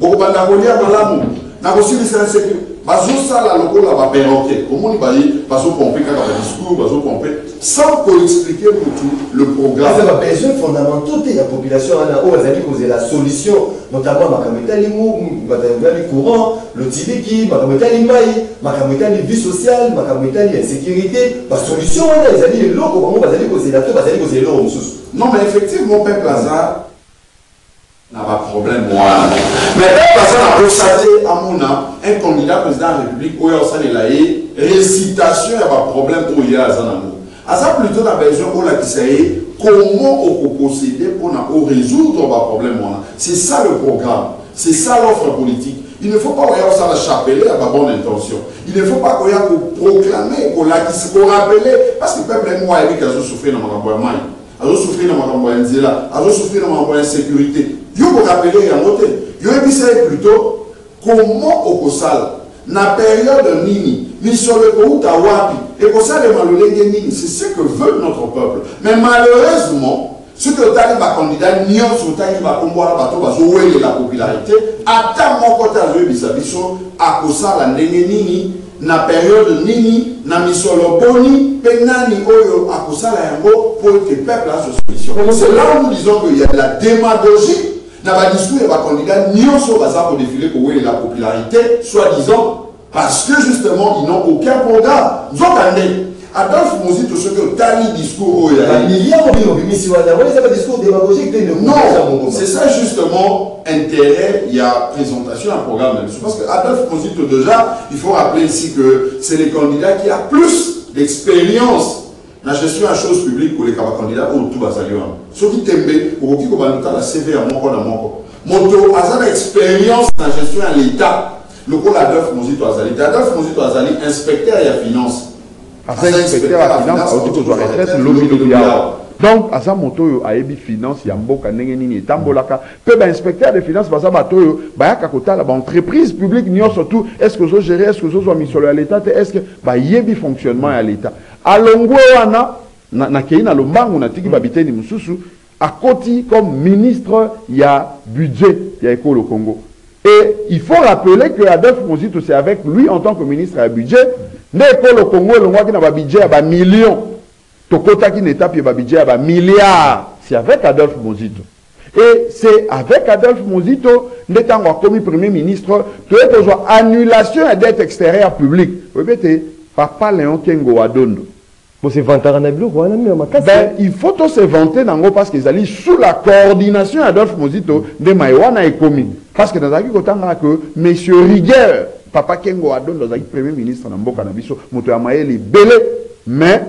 bokobanda kolia malamu. Na kosilisa insecurité bazosala lokola baperroquet omoni baye bazopompe kaka badiscours bazopompe. Sans koexplike mutu le programme. Babesoin fondamentaux te ya population wana oyo azali kozela solution. Notamment makambo etali mu- makambo etali courant lotibiki makambo etali mai makambo etali vie sociale makambo etali insécurité. Basolution wana ezali eloko bango bazali kozela to bazali kozela eloko mosusu non mais effectivement peuple aza na baproblème wana mais peuple aza na posa te amona un candidat président ya république oyo aosalela ye récitation ya baproblème oyo ye aza nango aza plutôt na besoin olakisa ye comment okoprocéder mpona orésoudre baproblème wana c'est ça le programme. C'est ça l'offre politique. Il ne faut pas oya osala chapelet ya babonne intention. Il ne faut pas koya koproclamer kolakisa korapele parce que peuple mo ayebiki azosouffrir na makambo ya mai azosouffrir na makambo ya nzela azosouffrir na makambo ya insécurité yo korapele yango te yoyebisa ye plutôt comment okosala. Na période nini? Misolo ekouta wapi? Ekosalema lolenge nini? C'est ce que veut notre peuple. Mais malheureusement soki otali bakandidat nyonso otali bakombo wana bato bazowelela popularité ata moko te azoyebisa biso akosala ndenge nini? Na période nini? Na misolo boni? Mpe nani oyo akosala yango po ete peuple azo solution? C'est là où nous disons qu'il y a de la démagogie na badiscours ya bakandidat nyonso baza kodefile kowelela popularité soi-disant parce que justement ils n'ont aucun programme nzoka nde adolphe mozito soki otali discours oyo ya ye bamilliard oyo obimisi wana wana eza badiscours démagogique non, c'est ça justement intérêt, il y a présentation, un programme de Parce que Adolphe Mozito déjà, il faut rappeler ici que c'est le candidat qui a plus d'expérience dans la gestion de choses publiques pour les candidats au tout basalion. Ce qui tembe, au qui va la CV à mon na moko. Moto a expérience dans la gestion de l'État. Le coup Adolphe Mozito Azali. Adolphe Mozito Azali, inspecteur à finance. aza inspecteur ya finance auti kozwa retraite lobi lobi awa donc aza moto oyo ayebi finance ya mboka ndenge nini etambolaka mpe bainspecteur de finance baza bato oyo bayaka kotala baentreprise publique nyonso tout est ce que ozogere est ce que ozozwa misolo ya leta te? Est ce que bayebi fonctionnement ya leta alongwe wana na- nakei na lombangu natiki babiteni mosusu akoti comme ministre ya budget ya ekolo congo. Et il faut rappeler que Adolphe Mozito, c'est avec lui en tant que ministre du budget, nde ekolo Congo elongwaki na babudget ya bamillion tokotaki na étape ya babudget ya bamilliard c'est avec Adolphe Mozito. Et c'est avec Adolphe Mozito nde ntango akomi premier ministre toye kozwa annulation ya dette extérieure publique. Oyebi ete papa léon kengo wadondo bosevantaka na biloko wana mio makasi ben, il faut tous se vanter nango parce que ezali sous la coordination ya Adolphe Mozito nde maye wana ekomi parce que nazalaki kotanga que monsieur rigueur papa kengo adondo azalaki premier ministre na mboka na biso moto ya mayele ebele mais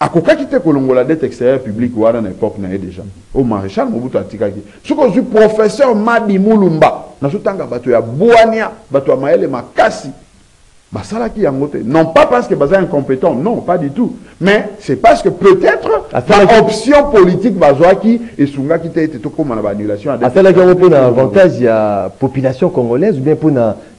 akokaki te kolongola dette extérieure publique wana na époque na ye déjà? O maréchal mobutu atikaki. Soki ozwi professeur madi mulumba nazotanga bato ya bwania bato ya mayele makasi basalaki yango te. Non pas parce que baza incompétent non pas du tout. Mais c'est parce que peut-être option politique bazwaki esungaki te ete tokóma na baannulation asalaki yango mpona avantage ya population congolaise ou bien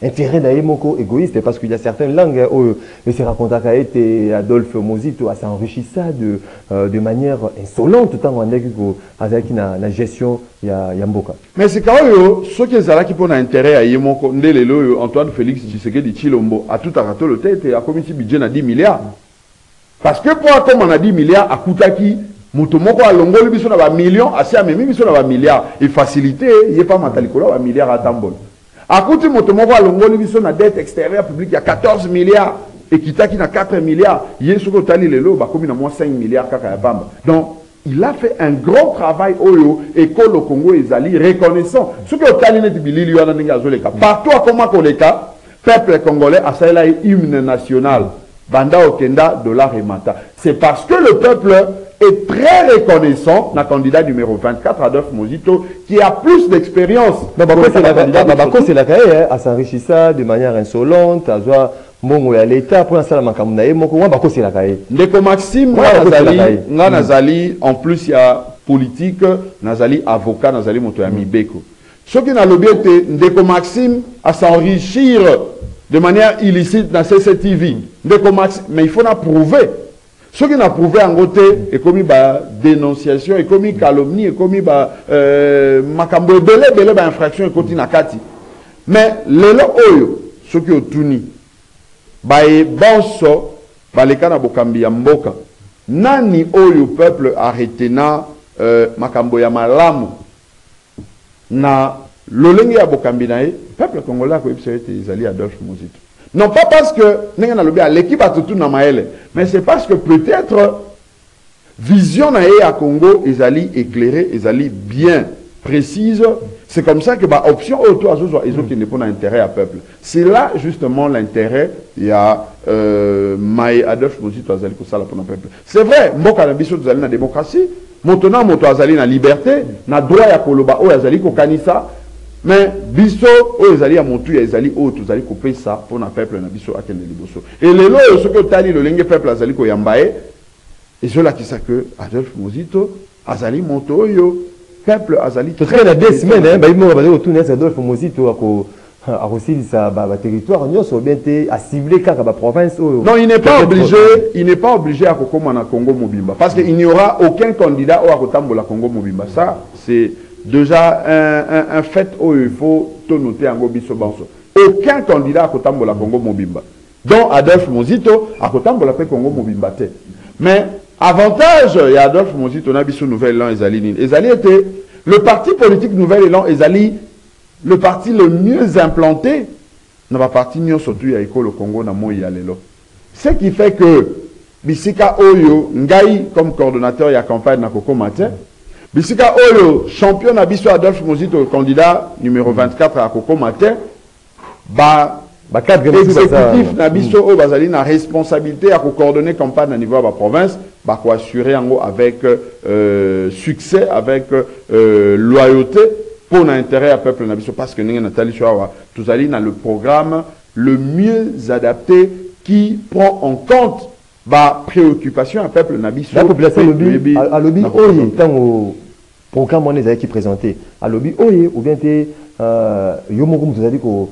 intérêt na ye moko égoïste? Parce qu'il y a certaines langues oyo esi racontaka ete adolphe mozito asenrichissa de, euh, de manière insolente ntango andaki ko azalaki na, na gestion ya, ya mboka. Mais sika oyo soki ezalaki mpo na intérêt ya ye moko nde lelo oyo antoine félix tshisekedi tshilombo atutaka tolo te akomisi budget na 10 milliards parce que mpo akóma na 10 milliards akutaki moto moko alongoli biso na bamillion asi amemi biso na bamilliard efacilité ye mpa mata likolo ya bamilliard atambola akuti moto moko alongoli biso na dette extérieure publique ya 14 milliards. Ekitaki na 4 milliards. Ye soki otali lelo bakomi na mwa 5 milliards kaka ya pamba. Donc il a fait un grand travail oyo ekolo congo ezali reconnaissant. Soki otali neti bilili wana ndenge azoleka partout akoma koleka peuple congolais asalela ye hymne national banda okenda dollar emata c'est parce que le peuple est très reconnaissant na candidat numéro 24 adolphe mozito qui a plus d'expérience. Bakoselaka- ye asenrichissa de manière insolente azwa mbongo ya leta mpo asala makambo na ye moko wana bakoselaka ye ndeko maxime nga nazali nazali en plus ya politique nazali avocat nazali moto ya mibeko soki nalobi ete ndeko maxime asenrichir de manière illicite na cctv ndeko maxime mais il faut na prouver. Soki na prouve yango te ekomi badénonciation ekomi calomnie ekomi ba, euh, makambo ebele ebele bainfraction ekoti na kati. Mais lelo oyo soki otuni baye bonso baleka na bokambi ya mboka. Nani oyo peuple arrêté na euh, makambo ya malamu na lolenge ya bokambi na ye peuple congolais akoyebisa ete ezali adolphe mozito. Non pas parce que ndenge nalobi aleki bato tu na mayele mais c'est parce que peut-être vision na ye ya congo ezali éclairé ezali bien précise. C'est comme ça que baoption oyo to azozwa ezokende mpo na intérêt ya peuple. C'est là justement l'intérêt ya euh, maye adolphe mozito azali kosala mpona peuple. C'est vrai mboka na biso tozali na démocratie moto na moto azali na liberté na droit ya koloba oyo azali kokanisa mais biso oyo ezali ya motuya ezali oyo tozali kopesa mpona peuple na biso akende liboso. Elelo oyo soki otali lolenge peuple azali koyamba ye ezolakisa ke adolphe mozito azali moto oyo. Peuple azali tosika na deux semaines bayibi moko bazali kotuna ese adolphe mozito ako akosilisa baterritoire nyonso bien te acible kaka baprovince oyo. Non il n'est pas obligé il n'est pas obligé ya kokóma na congo mobimba parce que il n'y aura aucun candidat oyo akotambola congo mobimba. Ça c'est déjà un, un, un fait oyo il faut tonoter yango biso banso. Aucun candidat akotambola congo mobimba. Donc adolphe mozito akotambola mpe congo mobimba te. Mais avantage ya adolphe mozito na biso nouvel élan ezali nini. Ezali ete le parti politique nouvel élan ezali le parti le mieux implanté na baparti nyonso tu ya ekolo congo na moi ya lelo. Ce qui fait que bisika oyo ngai comme coordonnateur ya campagne na kokóma te bisika oyo champion na biso adolphe mozito candidat numéro 24 akokóma te ba exécutif na biso oyo bazali na responsabilité ya kocoordonner campagne na niveau ya baprovince bakoassure yango avec euh, succès avec euh, loyauté pour l'intérêt à peuple na biso parce que ndenge natali so awa tozali na le programme le mieux adapté qui prend en compte bapréoccupation ya peuple na biso. La population alobi oye ntango programme wana ezalaki présenté alobi oye ou bien te euh, yo moko moto ozali ko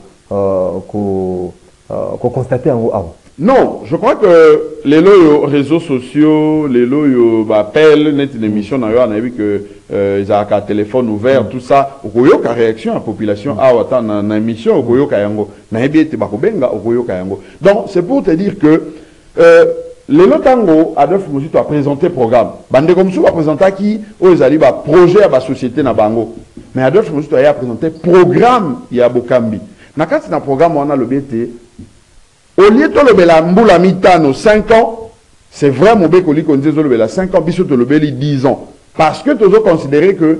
kokonstate yango awa Non, je crois que les réseaux sociaux, les loyaux bah, appels, net une émission, on a vu que euh, ils ont un téléphone ouvert, mm. tout ça. Au y a réaction à la population, mm. ah, attends, on a une émission, au Koyo Kayango. Na bien, tu bakobenga, au Koyo Kayango. Donc, c'est pour te dire que euh, les lotango, Adolphe Mouzito a présenté le programme. Bande comme ça, a présenté qui, aux ils bah, projet à la société na bango. Mais Adolphe Mouzito a présenté programme, il y a Bokambi. Dans le programme, on a le BT, olie tolobela mbula mitano 5 ans c'est vrai mobeko likonzi ezolobela 5 ans biso tolobeli 10 ans. Parce que tozoconsidere que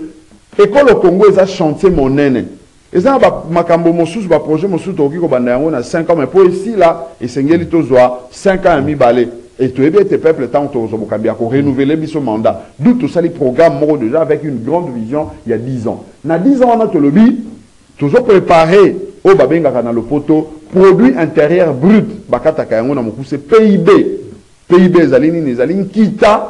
ekolo congo eza chantier monene eza na makambo mosusu baprojet mosusu tokoki kobanda yango na 5 ans mais esila esengeli tozwa 5 ans ya mibale et toyebi ete peuple ntango tokozwa bokambi ya korenouveler biso mandat. D'où tosali programme déjà avec une grande vision il y a 10 ans. Na 10 ans wana tolobi tozoprépare oyo babengaka na lopoto produit intérieur brut. Bakataka yango na mokuse pib pib ezali nini? Ezali nkita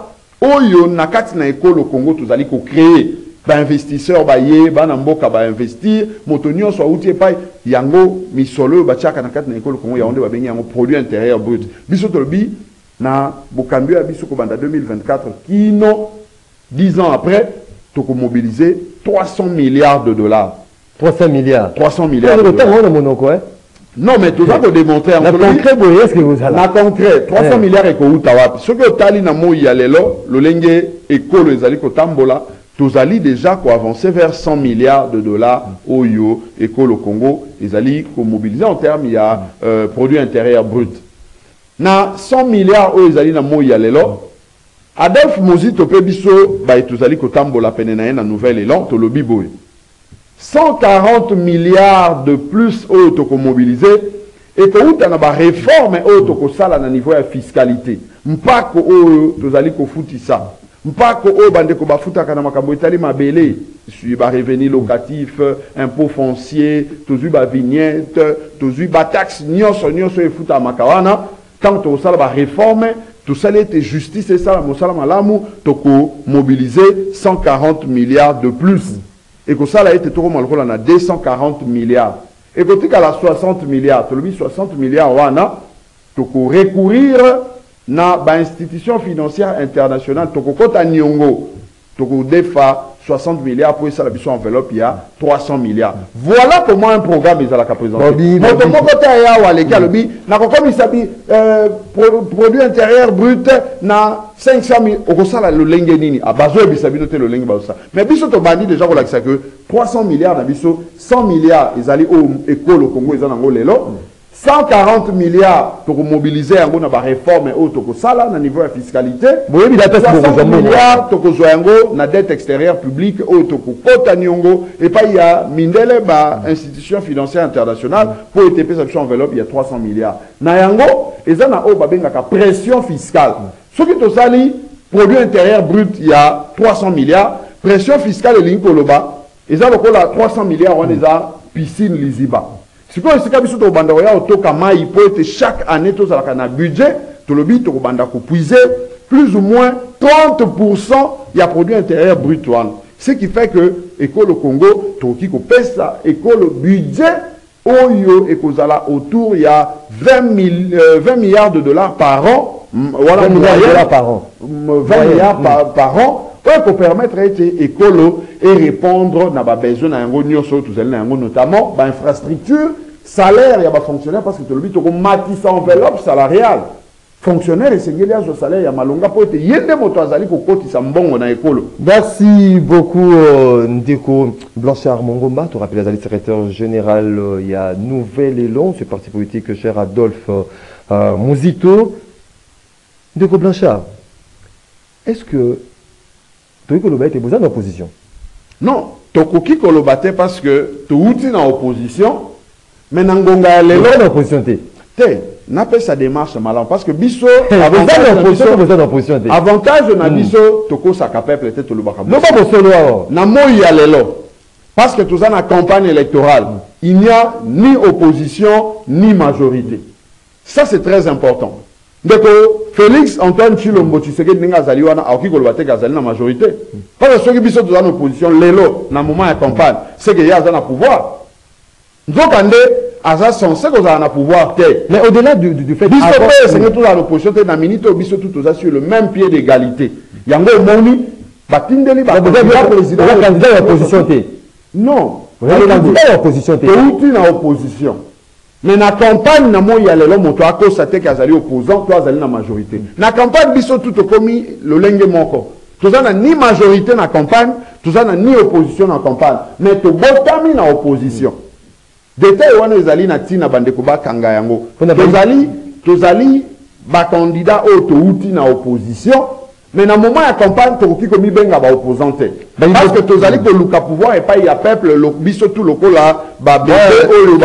oyo na kati na ekolo congo tozali kocreye bainvestisseur baye bana mboka bainvestir moto nyonso awuti epai. Yango misolo oyo batiaka na kati na ekolo congo yango nde babengi yango produit intérieur brut. Biso tolobi na bokambi oyo ya biso kobanda 2024 kino 10 ans après tokomobilize 300 milliards de dollars. 300 milliards. 300 milliards na monoko non mais toza kodémontre na concret boye estce kozala na concret 300 milliards ekouta wapi soki otali na moi ya lelo lolenge ekolo ezali kotambola tozali déjà koavance vers 100 milliards de dollars oyo ekolo congo. Ezali komobilize en terme ya euh, produit intérieur brut. Na 100 milliards oyo ezali na moi ya lelo adolphe mozito mpe biso baye tozali kotambola pene na na nouvel élan tolobi boye 140 milliards de plus oyo tokomobilize ekouta na bareforme oyo tokosala na niveau ya fiscalité. Mpako oyo tozali kofutisa mpako oyo bandeko bafutaka na makambo etali mabele zwi barevenu locatif impôt foncier tozwi bavignette tozwi bataxe nyonso nyonso oyo efutamaka wana. Ntango tokosala bareforme tosali ete justice esala mosala malamu tokomobilize 140 milliards de plus ekosala ete tokóma lokola na 240 milliards. Ekotikala 60 milliards tolobi 60 milliards wana tokorecourir na bainstitution financière internationale tokokɔta niongo tokodefa 60 milliards pour ça la biso enveloppe il y a 300 milliards. Voilà comment un programme est à la présenté moto moko ta ya wa le kalobi na ko comme ça bi euh, produit intérieur brut na 500 000 au sala le lenge nini? Ah, Abazo ebisa bino te le lenge ba ça mais biso to bandi déjà ko la que 300 milliards na biso 100 milliards ezali au ekolo Congo ezana ngo lelo. 140 milliards tokomobilize yango na bareforme oyo tokosala na niveau ya fiscalité. 60 milliards tokozwa yango na dette extérieure publique oyo tokokɔtani yango epai ya mindele bainstitution financière internationale mpo ete epesa biso enveloppe ya 300 milliards. Na yango eza na oyo babengaka pression fiscale. Soki tosali produit intérieur brut ya 300 milliards. Pression fiscale elingi koloba eza lokola 300 milliards wana eza piscine liziba sikoyo esika biso tokobanda koya kotoka mai mpo ete chaque année tozalaka na budget tolobi tokobanda kopuise plus ou moins 30 ya produit intérieur brut wana. Ce qui fait que ekolo congo tokoki kopesa ekolo budget oyo ekozala autour ya 20, mil, euh, 20 milliards de dollars par an voilà 20 milliards de dollars par an. 20 milliards par, par an oyo kopermettre ete ekolo erépondre na babesoin na yango nyonso oyo tozali na yango notamment bainfrastructure salaire ya bafonctionnaire parce que tolobi tokomatisa enveloppe salariale. Fonctionnaire esengeli azwa salaire ya malonga mpo ete ye nde moto azali kokotisa mbongo na ekolo merci beaucoup euh, ndeko blanchard mongomba. To rappelle azali secrétaire général euh, ya nouvel élan ce parti politique cher adolphe euh, muzito ndeko blanchard est ce que tokoki koloba ete boza na opposition non tokoki koloba te parce que touti na opposition mais na ngonga ya lelo opposition te te napesa démarche malamu parce que biso avantage na biso tokosaka peuple te tolobaka loba bosolo awa na moi ya lelo parce que toza na campagne électorale. Il n'y a ni opposition ni majorité. Ça c'est très important. Ndeko félix antoine chilombo tshisekedi ndenge azali wana akoki koloba teke azali na majorité. Parce que soki biso toza na opposition lelo na moment ya campagne seke ye aza na pouvoir nzoka nde aza censé kozala na pouvoir te mais au-delà du, du, du fait biso mpe esenge tozala na opposition te na minute oyo biso tu toza sur le même pied d'égalité. Yango omoni batindeli candidat ya opposition te non. Candidat ya opposition te touti na opposition mais na campagne na moi ya lelo moto akosa te ke azali opposant to azali na majorité. Na campagne biso tu tokomi lolenge moko. Toza na ni majorité na campagne toza na ni opposition na campagne. Mais tobotami na opposition detail wana ezali na ntina bandeko bakanga yango. Tozali tozali bakandidat oyo touti na opposition mais na moment ya campagne tokoki komibenga baopposant te parce que tozali koluka pouvoir epai ya peuple biso tu lokola babebe oyo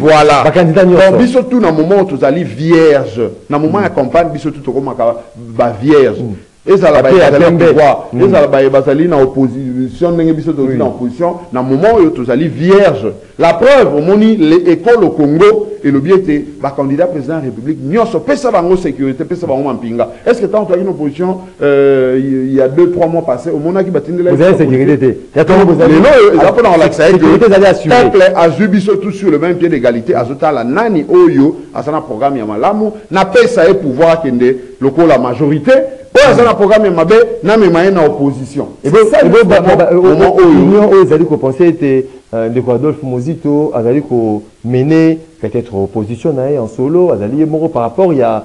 voilà. Donc biso tu na moment oyo tozali vierge. Na moment ya campagne biso tu tokomaka bavierge ezala baye bazali na pouvoir. Ezala baye bazali na opposition ndenge biso tozali na opposition na moment oyo tozali vierge. La preuve omoni ekolo congo elobi ete bacandidat président ya république nyonso pesa bango sécurité pesa bango mampinga. Est ce que tant tozalaki na opposition euh, il y a deux trois mois passé omonaki batindelelelo eza mpona kolakisa ete peuple azwi biso tout sur le même pied d'égalité azotala nani oyo aza na programme ya malamu napesa ye pouvoir akende lokola majorité oyo aza na programme mabe namema ye na opposition. Union oyo. ezali kopense ete ndeko adolphe mozito azali komene peut-être opposition na ye en solo azali ye moko par rapport ya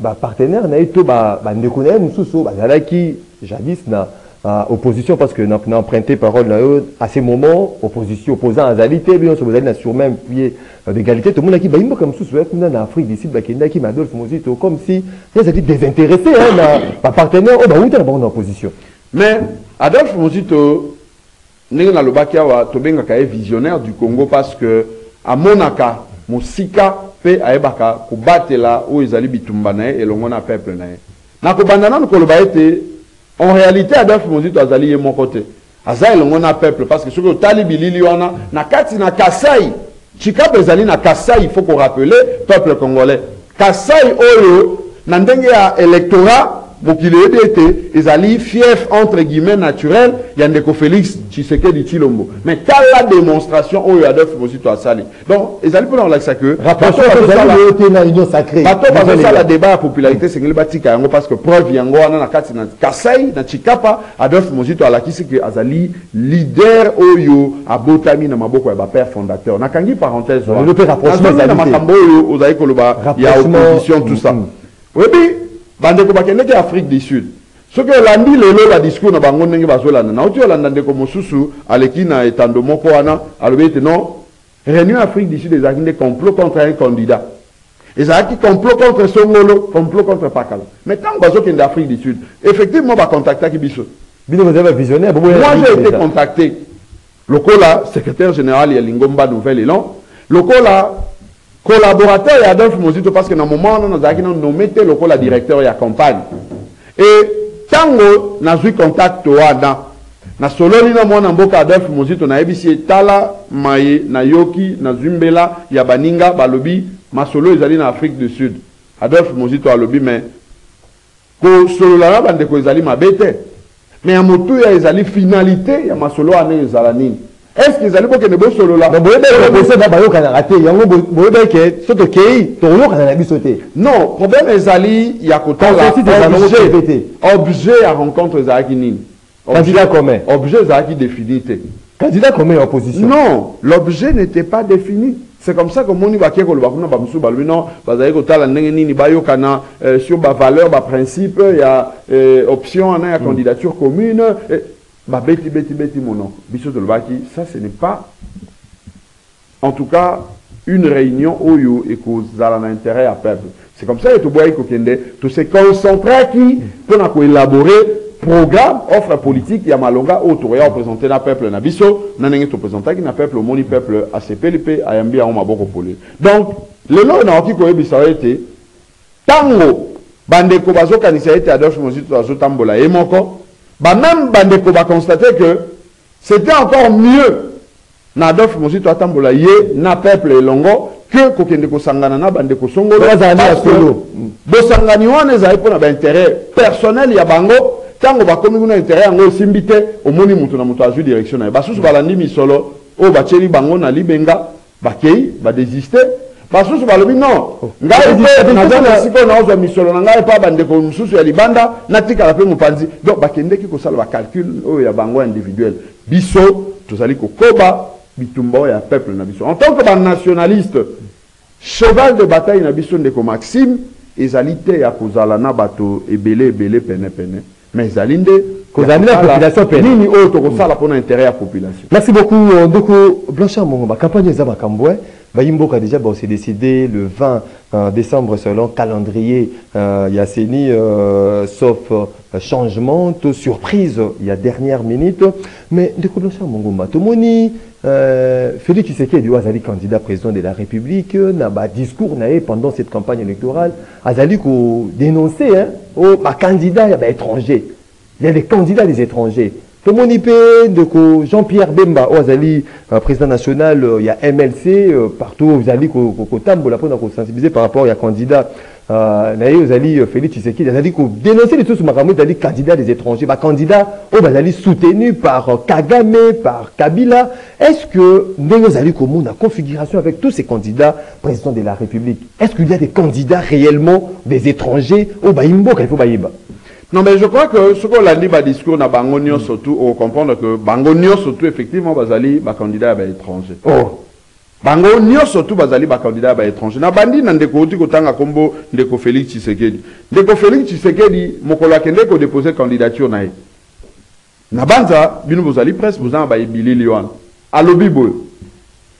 bapartenaire na ye to bandeko na ye mosusu bazalaki jadis na Uh, opposition parce que na, na emprunté parole à ces moments opposition opposant azali te bino so bozali na sur même pied d'égalité tomonaki bayimbaka mosusu ya kuna na afrique du sud bakendaki na adolphe mozito comme si ye azali désintéressé hein, na bapartenaire oyo bauta na bango na opposition? Mais adolphe mozito ndenge nalobaki awa tobengaka ye visionnaire du congo parce que amonaka mosika mpe ayebaka kobatela oyo ezali bitumba na ye elongo na peuple na ye. Na kobanda nanu koloba en réalité adolphe mozito azali ye moko te. Aza elongo na peuple parce que soki otali bilili wana na kati na kasai chikapo ezali na kasai il faut korapele peuple congolais. Kasai oyo na ndenge ya électorat mokili eyebi ete ezali fief entre guillemets naturel. Ya ndeko félix tshisekedi tshilombo. Mais tala démonstration oyo adolphe mosito asali donc ezali mpona kolakisa ke bato bazosala débat ya popularité esengeli batika yango parce que preuve yango wana na kati na kasai na chikapa adolphe mosito alakisi ke azali leader oyo abotami na maboko ya bapère fondateur. Nakangi parenthèse wana na makambo oyo ozali koloba ya opposition tout ça. Oyebi bandeko bakendeki afrique du sud. Soki olandi lelo badiscours na bango ndenge bazolanda nauti olanda ndeko mosusu aleki na etando moko wana alobi ete non réunion afrique du sud ezalaki nde complot contre un candidat. Ezalaki complot contre songolo complot contre pakala. Mais ntango bazokende afrique du sud effectivement bacontactaki biso. Moi j'ai été contacté. Lokola secrétaire général ya lingomba nouvel élan lokola collaborateur ya adolphe mozito parce que na moment wana nazalaki na nommé te lokola directeur ya campagne. E ntango nazwi contact wana nasololi na mwana mboka adolphe mozito nayebisi ye tala maye nayoki nazwi mbela ya baninga balobi masolo ezali na afrique du sud. Adolphe mozito alobi me kosolola na bandeko ezali mabe te. Me ya motuya ezali finalité ya masolo wana ezala nini est ce que ezali bokende bosolola boyebeke bayokanaka te yango boyebeke so tokei tokoyokana na biso te non problème ezali ya kotala objet ya rencontre ezalaki nini. Candidat commun. Objet ezalaki défini te candidat commun ya opposition. Non l'objet n'était pas défini. C'est comme ça que moni bakie koloba kuna bamosusu balobi non bazali kotala ndenge nini bayokana euh, sur bavaleur baprincipe ya euh, option wana ya candidature commune babeti beti beti mono. Biso tolobaki ça ce n'est pas en tout cas une réunion oyo ekozala na intérêt ya peuple. C'est comme ça que toboyaki kokende tose concentraki mpona koélaborer programme offre politique ya malonga oyo tokoya kopresente na peuple na biso na ndenge topresentaki na peuple omoni peuple asepeli mpe ayambi yango maboko polele donc lelo oyo nakoki koyebisa yo ete ntango bandeko bazokanisa ete adolphe mozito azotambola ye moko bameme bandeko baconstate que c'était encore mieux. Na adolphe mozito atambola ye na peuple elongo ke kokende kosangana na bandeko songolo bosangani wana ezali mpona baintérêt personnel ya bango ntango bakomi kuna intérêt yango esimbi te omoni moto na moto azwi direction na ye. Basusu balandi misolo oyo batieli bango na libenga bakei badesiste basusu balobi non. Ngai mpe naza na esika oyo naozwa misolo na ngai mpa bandeko mosusu ya libanda natikala mpe mopanzi. Donc bakendeki kosala bacalcule oyo ya bango individuel. Biso tozali kokoba bitumba oyo ya peuple na biso. En tant que banationaliste cheval de bataille na biso ndeko maxime ezali te ya kozala na bato ebele ebele pene pene. Mais ezali nde kozali na population pene. nini oyo tokosala mpona intérêt ya population. Merci beaucoup ndeko blanchard mongo bacampagne eza makambo bayimboka déjà bon c'est décidé le 20 euh, décembre selon calendrier euh, euh, sauf euh, changement surprise il y a dernière minute. Mais ndeko blanchard mongomba tomoni euh, félix tshisekedi azali candidat président de la république badiscours na ye pendant cette campagne électorale azali kodénoncer hein, o bacandidat ya baétranger il y a des candidats des étrangers tomoni mpe ndeko jean-pierre bemba. Oyo azali uh, président national uh, ya mlc uh, partout. Ozali kotambola mpona kosensibiliser par rapport ya candidat na ozali félix tshisekedi. Azali kodénoncer lisusu makambo ezali candidat des étrangers. Bacandidat oyo bazali soutenu par kagame par kabila. Est ce que ndenge ozali komona configuration avec tous ces candidats président de la république? Est ce qu'il y a des candidats réellement des étrangers? Oyo bayimboka il faut Non, mais je crois que ce qu'on a dit, discours na bango nyo surtout, on comprendre que bango nyo surtout effectivement bazali ba candidat ba étranger. Oh. Bango nyo surtout bazali ba candidat ba étranger. Na bandi na ndeko oti kotanga kombo ndeko Félix Tshisekedi. Ndeko Félix Tshisekedi mokolo akende ko déposer candidature na ye. Na banza bino bozali presse bozanga ba ebilili wana. Alobi boyo.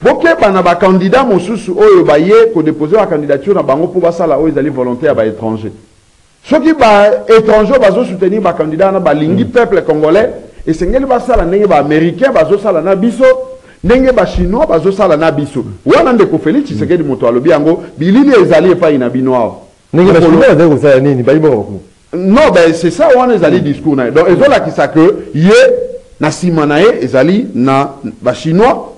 bokeba na bakandidat mosusu oyo baye kodepose bacandidature na bango mpo basala oyo ezali volonté ya baétranger soki baétranger bazosoutenir bacandidat wana balingi peuple congolais esengeli basala ndenge baaméricain bazosala na biso ndenge bachinois bazosala na biso. Wana ndeko félix tshisekedi moto alobi yango bilili ezali epai na bino awa. Non ben c'est ça wana ezali discours na ye. Donc ezolakisa ke ye na nsima na ye ezali na bachinois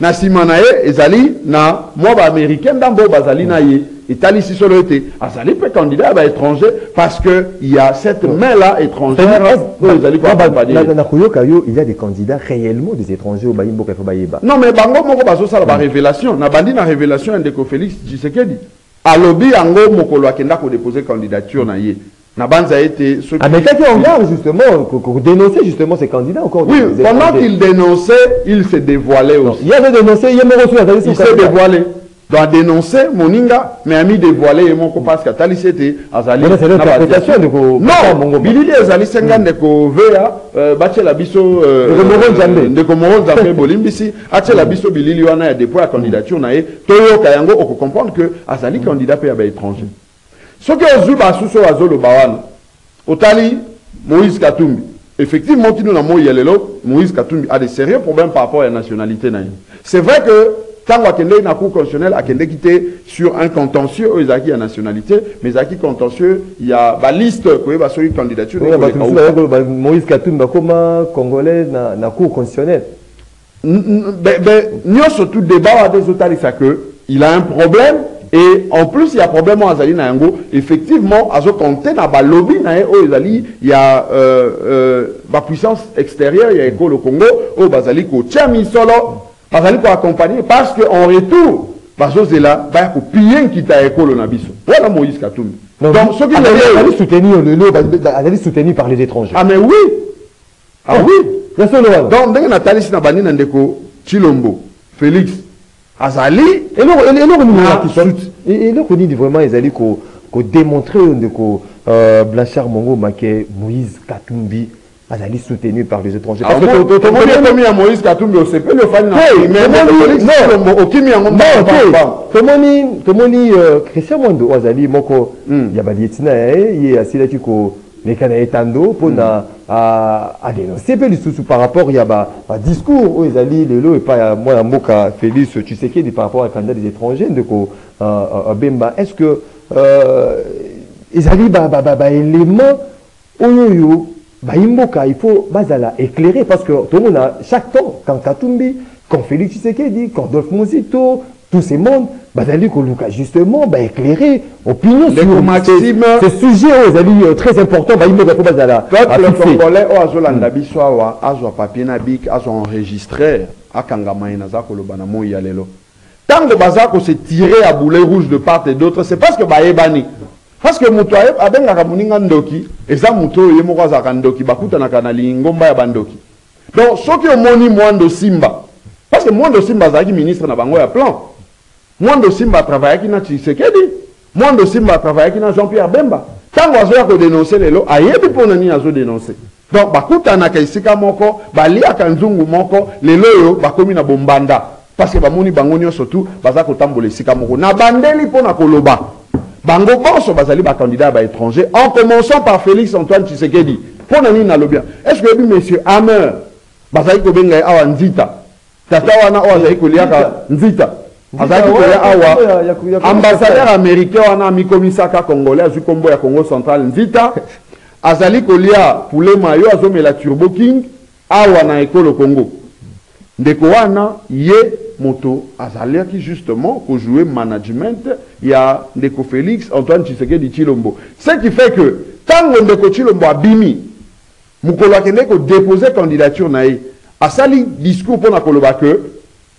na nsima na ye ezali na mwa baaméricain ndambo bazali na ye. Etalisi solo ete azali mpe candidat ya baétranger parce que il y a cette main là étrangère oyo ezali Na- koyoka yo il y a des candidats réellement des étrangers oyo bayi mboka ifo bayeba. Non mais bango moko bazosala barévélation na bandi na révélation ya ndeko félix tshisekedi. Alobi yango mokolo akenda kodépose candidature na ye na banza ete soki ametaki en garde justement ko- ko- dénoncer justement ces candidats encore. Oui pendant qu'il dénonçait il se dévoilait aussi. dénoncer ye moko soki azali il s'est dévoilé. Donc adenonce moninga mais ami dévoilé moko parce que atalisi ete azali Voilà, c'est l'interprétation ndeko Papa non bilili ezali senga ndeko veya euh, batiela biso euh, Ndeko Moro euh, Nzambe. ndeko moro nzambe bolimbisi. Atiela biso bilili wana ya dépôt ya candidature na ye toyoka yango okocomprendre que azali candidat mpe ya baétranger soki ozwi basusu oyo azoloba wana otali moïse katumbi. Effectivement tino na moi ya lelo moïse katumbi a de sérieux problèmes par rapport à la nationalité na ye c'est vrai que ntango akendeki na cour constitutionnelle akendeki te sur un contentieux oyo ezalaki ya nationalité mais ezalaki contentieux ya baliste koyeba soki candidature katumbi bakóma congolais na, na cour constitutionnelle. Nyonso tout débat wana ezotalisa que il a un problème et en plus il y a problème oyo azali na yango effectivement azocompte na balobi na ye oyo ezali ya euh, euh, bapuissance extérieure ya ekolo congo. Oyo bazali kotia misolo bazali koaccompagne parce que en retour bazozela baya kopie nkita ya ekolo na biso wana moïse katumbi Non, donc soki azali lelo azali soutenu lelo azali soutenu par les étrangers. Ah mais oui. Ah oui. ya solo wana donc ndenge natalisi na bandi na ndeko chilombo félix azali eloko e- eloko nini vraiment ezali kodémontrer oyo ndeko euh, blanchard mongo make moïse katumbi azali soutenu par les étrangers? Tomoni ekomi ya moïse katumbi osepeli ofali tomoni euh, christian mwando oyo azali moko ya balieti na ye eh, ye eh, asilaki ko na ye tando mpona adenonce mpe lisusu par rapport ya ba- badiscours oyo ezali lelo epai ya mwana mboka félix tshisekedi par rapport ya candidat des étrangers ndeko euh, euh, bemba. Est ce que euh, ezali baélément ba, ba, baélément oyo oyo bayimboka il faut bazala éclairé parce que tomona chaque temps quand katumbi quand félix tshisekedi quand dolphe mozito tous ces mondes bazali koluka justement baéclairer opinion Ndeko sur ce ce sujet oyo ezali euh, très important bayimboka mpo bazala peuple congolais oyo azolanda biso awa azwa papier na bik azwa enregistreur akangama ye naza koloba na moi ya lelo. Ntango baza kose tire ya boulet rouge de part et d'autre c'est parce que bayebani parce que moto abengaka moninga ndoki eza moto oyo ye moko azalaka ndoki bakutanaka na lingomba ya bandoki. Donc soki omoni mwando simba parce que mwando simba azalaki ministre na bango ya plan mwando simba atravaillaki na tshisekedi mwando simba atravaillaki na jean-pierre bemba. Ntango azoya kodénonce lelo ayebi mpo na nini azodénonce donc bakutanaka esika moko baliaka nzungu moko lelo oyo bakomi na bombanda. Parce que bamoni bango nyonso tu baza kotambola esika moko. Na bandeli mpo na koloba. Bango bonso bazali bakandidat ya baétranger en commençant par félix antoine tshisekedi. Mpo na nini nalobi est ce que oyebi monsieur hammer? Bazali kobenga ye awa nzita. Tata wana oyo azali koliaka nzita azalaki koya ya- awa ambassadeur américain wana amikomisaka congolais azwi nkombo ya congo central. Nzita azali kolia poulet mayo azomela turbo king awa na ekolo congo. Ndeko wana ye moto azalaki justement kojoue management ya ndeko félix antoine tshisekedi chilombo ce qui fait que ntango ndeko chilombo abimi mokolo akende kodépose candidature na ye asali discours mpo na koloba ke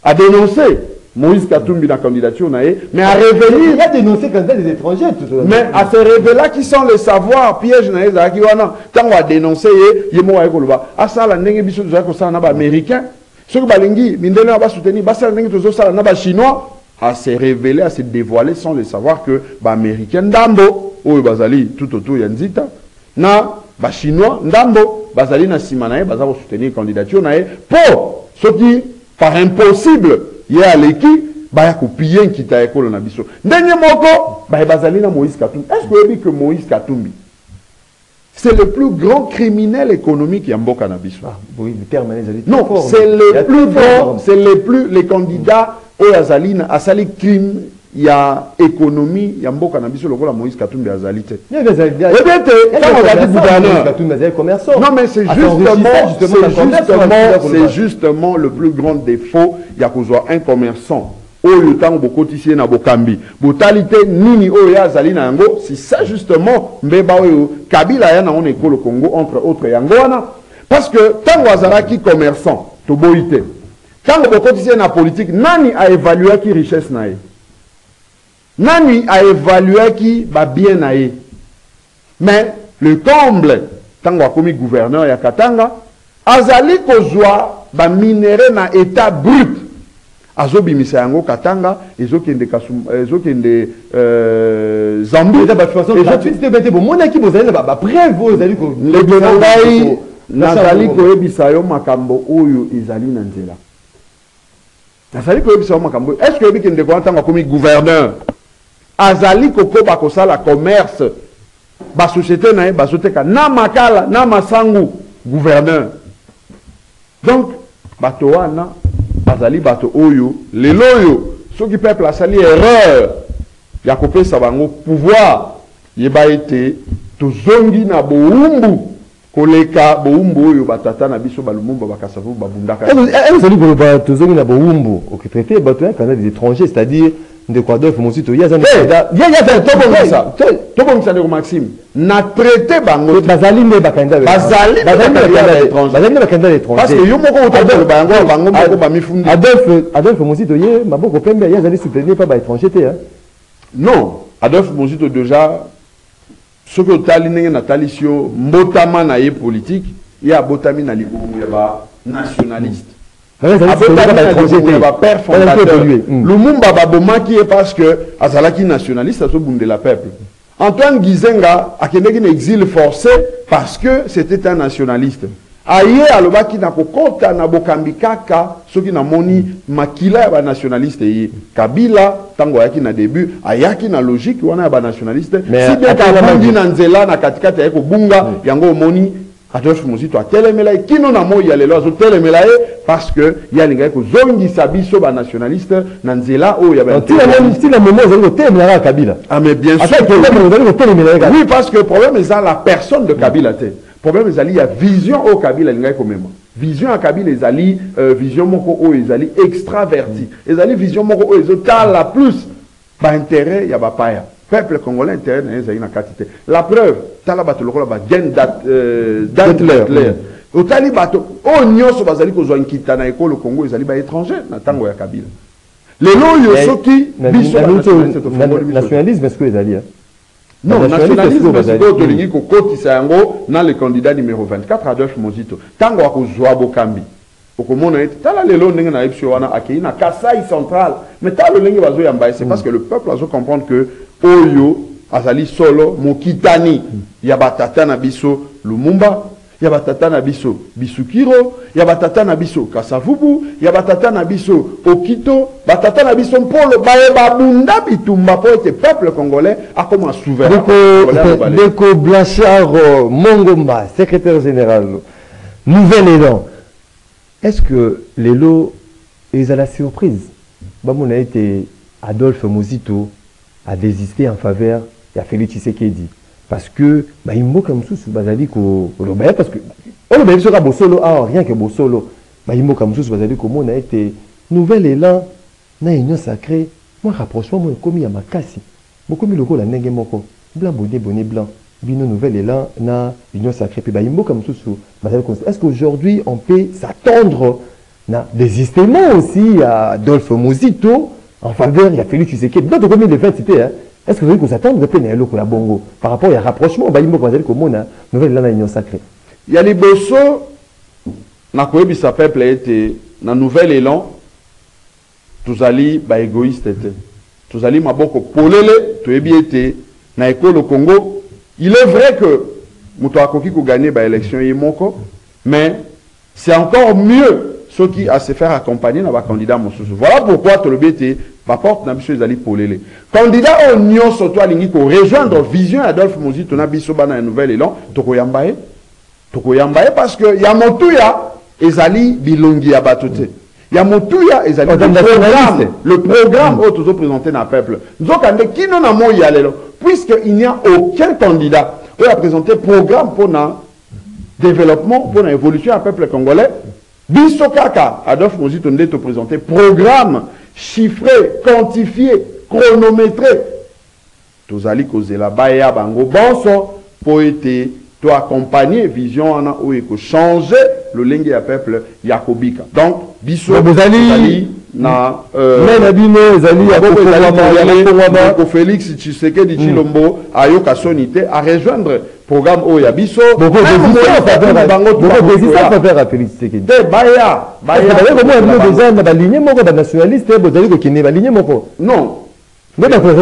adénonce moïse katumbi na candidature na ye mais arevenir il a dénoncé candidat des étrangers tout ça. mais ase révélaki sans le savoir piège na ye ezalaki wana ntango adénonce ye ye moko aye koloba. Asala ndenge biso tozalaki kosala na baaméricain soki balingi mindele na basoutenir basala ndenge tozosala na bachinois ase révélé ase dévoilé sans le savoir que baaméricain ndambo. Oyo bazali tout autour ya nzita na bachinois ndambo. Bazali na nsima na ye baza kosoutenir candidature na ye mpo soki par impossible ye aleki baya kopie nkita ekolo na biso. Ndenge moko baye bazali na moïse katumbi. Que oyebi que moïse katumbi c'est le plus grand criminel économique ya mboka na biso? Ah, oui le non c'est Il y a le plus grand c'est le plus les candidats oyo azali asali crime ya économie ya mboka na biso lokola moïse katumbi azali te. Il y avait- il y avait- Eh bien, t'es- il y avait quand on des a dit commerçants, gouverneur. Non mais c'est justement c'est justement, c'est le plus grand défaut ya kozwa un commerçant. Oyo ntango bokotisi ye na bokambi. Botali te nini oyo ye azali na yango si ça justement mbeba oyo. Kabila aya nango na ekolo congo entre autres yango wana parce que ntango azalaki commerçant toboyi te. Ntango bokotisi ye na politique nani aévaluaki richesse na ye? Nani aévaluaki babien na ye mais le comble ntango akomi gouverneur ya katanga azali kozwa baminere na état brut. Azobimisa yango katanga ezokende ezokende euh, bomonaki bozali na bapreuve oyo ozali ko- ndeko na ngai nazali ko- koyebisa yo makambo oyo ezali na nzela. Nazali koyebisa yo makambo oyo. Estce oyebi ke ndeko wana ntango akomi gouverneur azali kokoba kosala commerce. Basociété na ye bazoteka na makala na masangu gouverneur. Donc bato wana bazali bato oyo lelo oyo soki peuple asali erreur ya kopesa bango pouvoir yeba ete tozongi na bowumbu koleka bowumbu oyo batata na biso balumumba bakasavu babundaka ezali koloba tozongi na bowumbu. Okitraite bato ya canada des étrangers c'est-à-dire ndeko adolphe mosito ye aza tobongisa. tobongisa ndeko maxime. Na traité bango. Te bazali nde bakandida Bazali nde bakandida étranger. bazali nde bakandida l'étranger parce que yo moko otoloba yango ya bango moko bamifundi. Adolphe adolphe mosito ye maboko pembe ye azali soutenir mpa baétranger te hein. non adolphe mozito déjà soki otali ndenge natalisi yo mbotama na ye politike ye abotami na libumu ya banationaliste bapère fondateur. lumumba babomaki ye parce que azalaki nationaliste azobundela peuple. Antoine gizenga akendeki na exil forcé parce que c'était un nationaliste. Aye alobaki na kokɔta na bokambi kaka soki namoni makila ya banationaliste ye. Kabila ntango ayaki na début ayaki na logique wana ya banationaliste. Si bien kabundi na nzela na katikati aye kobunga yango omoni adolphe mozito atelemela ye kino na moi ya lelo azotelemela ye parce que ye alingaki kozongisa biso banationaliste na nzela oyo ya ba- ntina momo ozali kotelemela kaka kabila mais bien sûr ata que problème ozali kotelemela ye oui parce que problème eza la personne de kabila te problème ezali ya vision oyo kabila alingaki komema vision ya kabila ezali euh, vision moko oyo ezali extraverti. Ezali vision moko oyo ezotala plus. Baintérêt ya bapaya peuple congolais intérêt na ye ezali na kati te la preuve tala bato lokola bagen datler otali bato oyo nyonso bazali kozwa nkita na ekolo congo ezali baétranger na ntango ya kabila. Lelo oyo Mais- soki na- biso na- banationaliste na- tofungoli biso. nationalisme est-ce que ezali hein? non Nationaliste nationalisme sikoyo sikoyo bazali- tolingi kokotisa yango na le candidat numéro 24 adolphe mozito. Ntango akozwa bokambi okomona ete tala lelo ndenge nayebi biso wana akei na kasai central. Mais tala lolenge bazoyamba ye c'est parce que le peuple azocomprendre que oyo azali solo mokitani ya batata na biso lumumba ya batata na biso bisukiro ya batata na biso kasavubu ya batata na biso okito batata na biso mpolo baye babunda bitumba mpo ete peuple congolais akoma souverain Deko, Congolais akobala. Deko Blanchard euh, Mongomba, secrétaire général, Nouvelle Élan. Est-ce que les lots, ils ont la surprise Bamon a été Adolphe Mozito a désisté en faveur de Félix Tshisekedi. Parce que, bah, comme ça, bazali ko, bah, parce que, on a sur Bosolo, ah, rien que Bosolo, bah, comme ça, bazali ko, on a été Nouvelle Élan, na union sacrée, moi, rapprochement, moi, commis à ma casse. bokomi lokola ndenge moko. Blanc bonnet bonnet blanc. Bino nouvelle élan na union sacrée. Mpe bayimboka mosusu bazali est ce qu'aujourd'hui on peut s'attendre na désistement aussi ya adolphe mozito en faveur ya félix tshisekedi. Donc tokomi le 20 te hein. Est ce que tozali kosattendre mpe na eloko ya bongo par rapport ya rapprochement bayimboka bazali komona nouvelle élan na union sacrée. Ya liboso nakoyebisa peuple ete na nouvel élan tozali baégoïste te tozali maboko polele toyebi ete na ekolo congo. Il est vrai que moto akoki koganye baélection ye moko mais c'est encore mieux soki ase faire accompagner na bacandidat mosusu. Voilà pourquoi tolobi ete baporte na biso ezali polele. Candidat oyo nyonso to alingi korejoindre vision ya adolphe mozito na biso bana ya nouvel élan tokoyamba ye. Tokoyamba ye parce que ya motuya ezali bilongi ya bato te. Ya motuya ezali le programme oyo tozoprésenté na peuple. Nzokande kino na moi ya lelo puisque il n'y a aucun candidat oyo aprésenté programme mpona développement mpona évolution ya peuple congolais biso kaka adolphe mozito nde toprésenté programme chiffré quantifié chronométré. Tozali kozela baya bango bonso mpo ete toaccompagne vision wana oyo ekochange lolenge ya peuple ya kobika. Donc biso bozali- na mai na bino ezali yakokongwamako félix tshisekedi tshilombo ayoka soni te arejoindre programme oyo ya biso. Te eh, baya bayakomona bino deja na balinie moko banationaliste bozali kokende balinie moko. Non.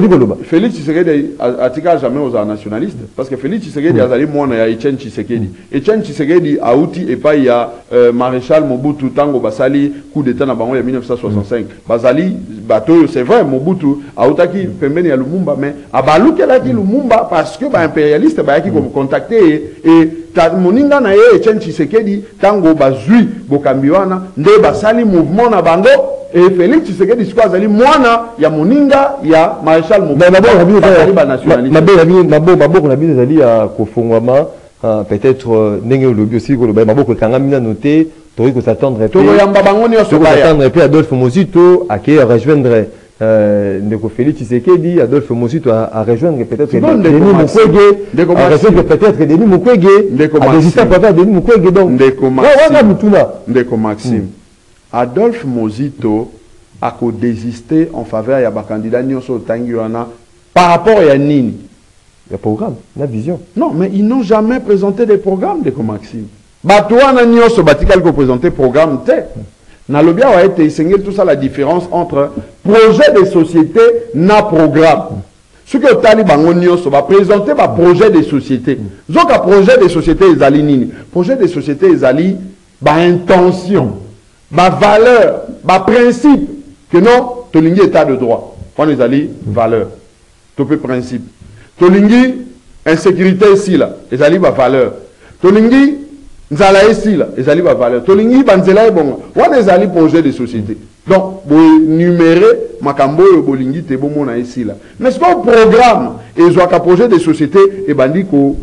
Koloba félix tshisekedi a- atika jamais ozala nationaliste parce que félix tshisekedi azali mwana ya etienne tshisekedi. Etienne tshisekedi auti epai ya euh, maréchal mobutu ntango basali coup d'état na bango ya 1965 bazali bato c'est vrai mobutu autaki pembeni ya lumumba mais abalukelaki lumumba parce que baimpérialiste bayaki kocontacte ye e ta- moninga na ye etienne tshisekedi ntango bazwi bokambi wana nde basali mouvement na bango e félix tshisekedi sikoyo azali mwana ya moninga ya maréchal maboko na bino ezali- ya kofongwama ah, peut-être euh, ndenge olobi osili koloba. Maboko ekangami nano te tokoki kosattendre pe adolphe mozito akei rejoindre euh, ndeko félix tshisekedi adolphe mozito a a rejoindre peut-être denis mukwege. A rejoindre peut-être denis mukwege. Adésistant Maxime. papa denis mukwege donc. Ndeko Maxime. ndeko maxime adolphe mozito akodésiste en faveur ya bakandidat nyonso otangi wana par rapport ya nini. Ya programme na vision. Non mais ils n'ont jamais présenté des programmes ndeko maxime bato wana nyonso batikali koprésente programme te nalobi awa ete esengeli tosala différence entre projet de société na programme. Soki otali bango nyonso baprésente baprojet de société zoka projet de société ezali nini? Projet de société ezali baintention bavaleur baprincipe que non tolingi état de droit. Wana ezali valeur. To mpe principe. Tolingi insécurité esila ezali bavaleur tolingi nzala esila ezali bavaleur tolingi banzela ebonga wana ezali projet de société. Donc bonumere makambo oyo bolingi te bomona esila mais sikoyo programme ezwaka projet de société ebandi ko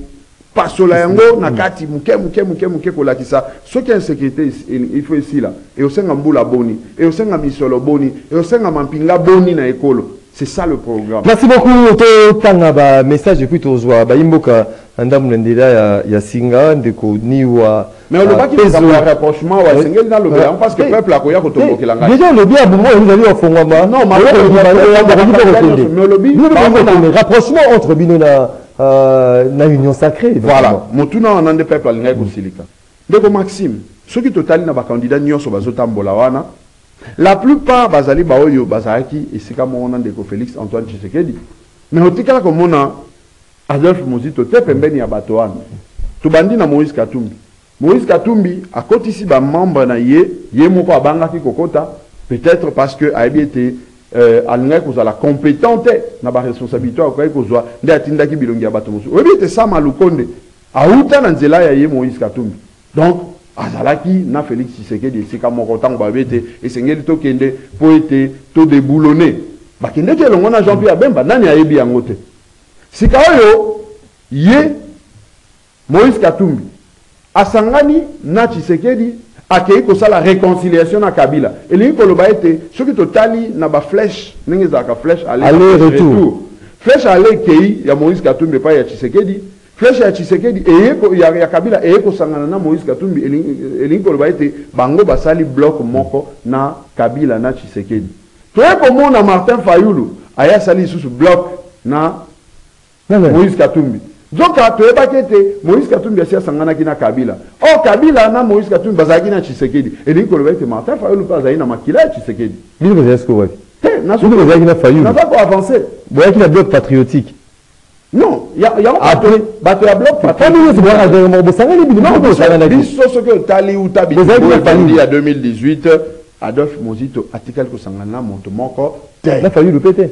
pasola yango na kati moke moke moke moke kolakisa soki insécurité il faut esila eosenga mbula boni eosenga misolo boni eosenga mampinga boni na ekolo c'est ça le programme. Merci beaucoup totanga. Bamessage epuis tozwa bayimboka na ndambo na nzela ya, ya singa ndeko niwa mais ah, rapprochement wa esengeli nalobela yango parce que Te- peuple akoya kotombokela ngai déjà olobi ya bongo ezali ofongwama Non, maboko kokende mais olobi- Pardon. rapprochement entre bino na euh, na union sacrée voilà. motuna ndeko maxime soki totali na bakandidat nyonso bazotambola wana la plupart bazali baoyo bazalaki esika moko na ndeko félix antoine tshisekedi. Mais otikala komona adolphe mozito te pembeni ya bato wana. Tobandi na moïse katumbi. Moïse katumbi akotisi bamembre na ye ye moko abangaki kokota peut-être parce que ayebi ete euh, alingaki kozala compétent te na baresponsabilité oyo akokaki kozwa nde atindaki bilongi ya bato mosusu. Oyebi ete sama lukonde awuta na nzela ya ye moïse katumbi. Donc azalaki na félix tshisekedi esika moko ntango bayebi ete esengeli tokende mpo ete todeboulone bakendeki elongo na jean pierre bemba nani ayebi yango te? Sika oyo ye moïse katumbi asangani na tshisekedi akei kosala réconciliation na kabila. Elingi koloba ete soki totali na baflèche ndenge ezalaka flèche flèche retour. flèche ale ekei ya moïse katumbi epai ya tshisekedi flèche ya tshisekedi ya, ya kabila eye kosangana na moïse katumbi elingi koloba ete bango basali bloc moko na kabila na tshisekedi. Toye komona martin fayulu aye asali lisusu bloc na moïse katumbi. Zoka toyebaki ete moïse katumbi asi asanganaki na kabila. Or kabila na moïse katumbi bazalaki na tshisekedi. Elingi koloba ete martin fayulu mpe azali na makila ya tshisekedi. Te naza koavance boyaki na bloc patriotique non ya- bato- ya bloc po bino nyonso boyaka dernièrement bosangani bino Non, moko biso- bosanganaki biso soki otali uta Bozalaki bitumbu na ebandi Fayulu. ya 2018 adolphe mozito atikali kosangana na moto moko te. Na fayulu pe te.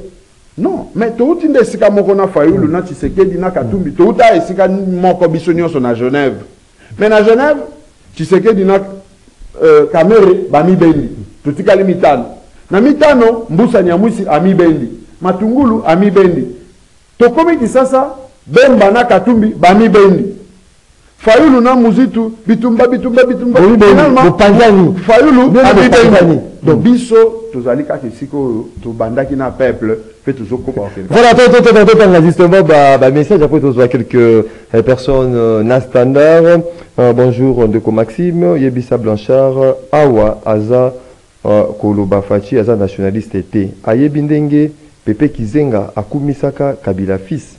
Non mais touti nde esika moko na fayulu na tshisekedi na katumbi touta esika moko biso nyonso na genève. Mais na genève tshisekedi na euh, kamere bamibendi totikali mitano. Na mitano mbusa nyamwisi amibendi matungulu amibendi tokomi kisasa bemba na katumbi bamibendi fayulu na muzitu bitumba bitumba bitumbafinalementfayulu abibendi donc biso tozali kaka esika oyo tobandaki na peuple mpe tozokoba voilà totanga justement bamessage après tozwa quelques euh, personnes euh, na standard. Euh, bonjour ndeko maxime yebisa blanchard awa aza koloba faci aza nationaliste te ayebi ndenge Pepe Kizenga, Akumisaka, Kabila fils,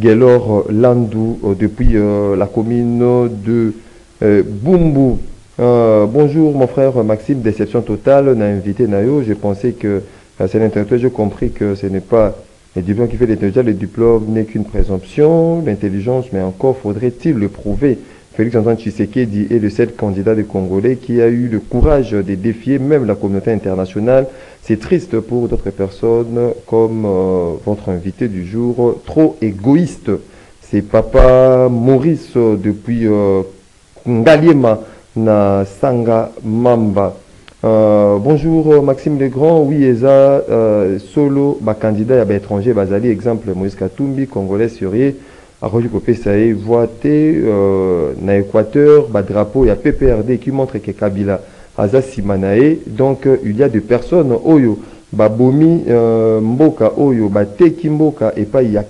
Gelor Landou, euh, depuis euh, la commune de euh, Bumbu. Bonjour, mon frère Maxime, déception totale, on a invité Nayo, je pensais que c'est l'intellectuel, j'ai compris que ce n'est pas le diplôme qui fait l'intelligence, le diplôme n'est qu'une présomption, l'intelligence, mais encore faudrait-il le prouver. Félix Antoine Tshisekedi est le seul candidat des Congolais qui a eu le courage de défier même la communauté internationale. C'est triste pour d'autres personnes comme euh, votre invité du jour, trop égoïste. C'est Papa Maurice depuis euh, Ngaliema na Sanga Mamba. Euh, bonjour Maxime Legrand, oui Eza euh, solo ba candidat ya ba étranger bazali exemple Moïse Katumbi congolais sérieux akoki kopesa ye voix te euh, na Équateur ba drapeau ya PPRD qui montre que Kabila aza nsima na ye donc euh, il y a des personnes oyo babomi euh, mboka oyo bateki mboka epai ya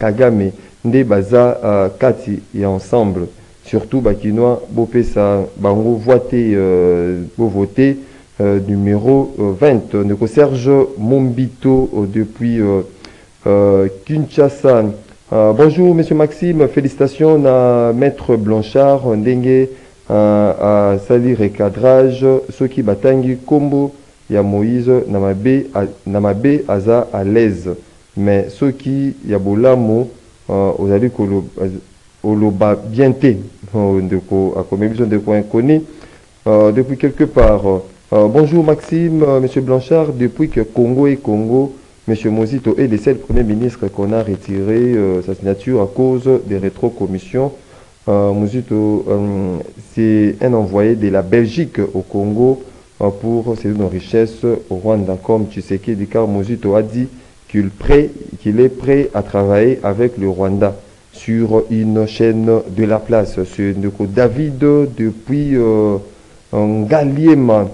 nde baza euh, kati ya ensemble. Surtout bakinois bopesa bango voix te euh, numéro euh, 20 ndeko serge mombito depuis kinshasa Euh, bonjour monsieur maxime. Félicitations na maître blanchard ndenge euh, asali recadrage soki batangi nkombo ya moïse na mabe, a- na mabe aza à l'aise mais soki ya bolamu euh, ozali oloba bien ndeko akomi biso ndeko inconnu euh, depuis quelque part. Bonjour Maxime, Monsieur Blanchard, depuis que Congo et Congo, Monsieur Mozito est le seul Premier ministre qu'on a retiré euh, sa signature à cause des rétrocommissions. Euh, Mozito, euh, c'est un envoyé de la Belgique au Congo euh, pour céder nos richesses au Rwanda, comme Tshisekedi, car Mozito a dit qu'il est prêt à travailler avec le Rwanda sur une chaîne de la place. C'est David depuis euh, Ngaliema.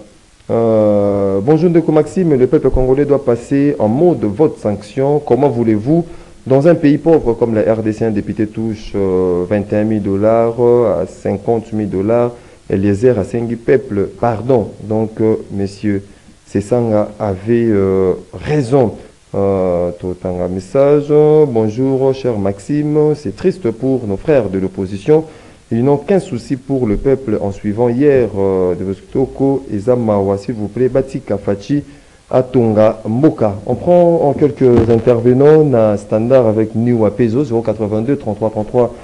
Euh, bonjour Ndeko Maxime, le peuple congolais doit passer en mode vote sanction. Comment voulez-vous dans un pays pauvre comme la RDC, un député touche euh, 21 000 dollars à 50 000 dollars. Eliezer a 5 peuple, pardon. Donc, euh, messieurs, Sessanga avait euh, raison. Euh, Totanga message. Bonjour, cher Maxime. C'est triste pour nos frères de l'opposition. Ils n'ont qu'un souci pour le peuple en suivant hier euh, de Toko et Zamawa, s'il vous plaît, Batika Fachi, Atonga, Moka. On prend en quelques intervenants un standard avec Niwa Peso, 082 33 33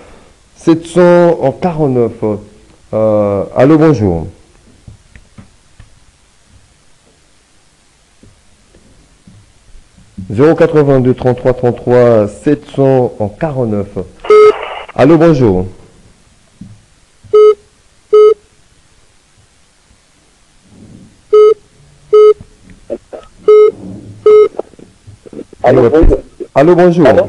749. Euh, allô, bonjour. « 082 33 33 749. Allô, bonjour. Allô, Allô, bonjour. Allô, bonjour. Allô